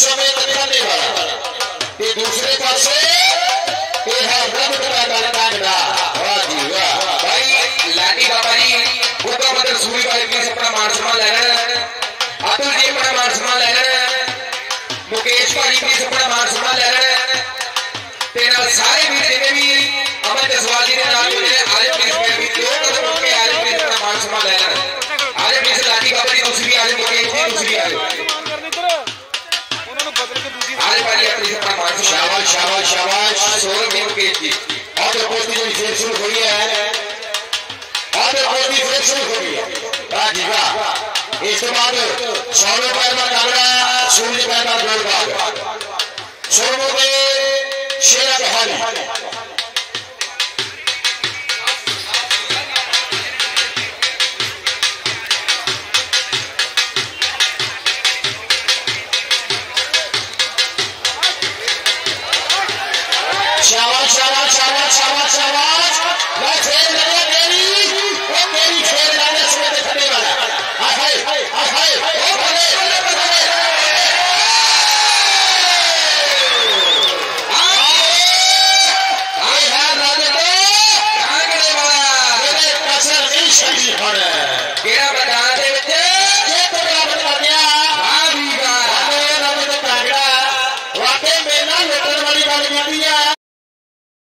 समेत करने वाला। ये दूसरे पास ये है रब का कांगड़ा वाह जी वाह। भाई लाठी बाबा जी उनका मतलब सूर्य भाई भी अपना सम्मान ले रहे हैं अतुल जी अपना मान सम्मान ले रहे हैं मुकेश भाई मान सम्मान ले रहे हैं तेरा सारे शाबाश शाबाश शाबाश सौरभ मुकेश जी और पोस्टी जो फिर शुरू हो गया है और पोस्टी फिर शुरू हो गया राजीवा इसके बाद सौरभ पैमा कांगड़ा सूर्य पैमा गोलबाग सौरभ के शेरा कहानी ਹੁਣ ਕਿਹੜਾ ਪ੍ਰਕਾਰ ਦੇ ਵਿੱਚ ਇਹ ਪ੍ਰਾਪਤ ਕਰਨਿਆ ਆ ਵੀਰਾ ਹਮੇ ਰੱਬ ਦਾ ਕਾਗੜਾ ਵਾਕੇ ਮੇਨਾ ਲੁੱਟਣ ਵਾਲੀ ਗੱਲ ਕੀਤੀ ਆ